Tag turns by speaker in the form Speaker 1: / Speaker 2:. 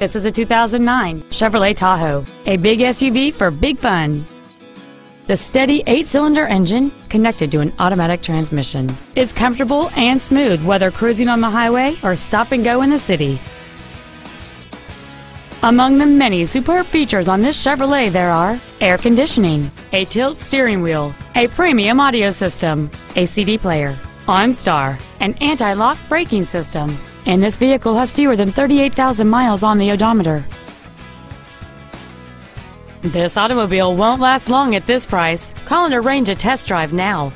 Speaker 1: This is a 2009 Chevrolet Tahoe, a big SUV for big fun. The steady eight-cylinder engine, connected to an automatic transmission, is comfortable and smooth whether cruising on the highway or stop and go in the city. Among the many superb features on this Chevrolet there are air conditioning, a tilt steering wheel, a premium audio system, a CD player, OnStar, an anti-lock braking system, and this vehicle has fewer than 38,000 miles on the odometer. This automobile won't last long at this price. Call and arrange a test drive now.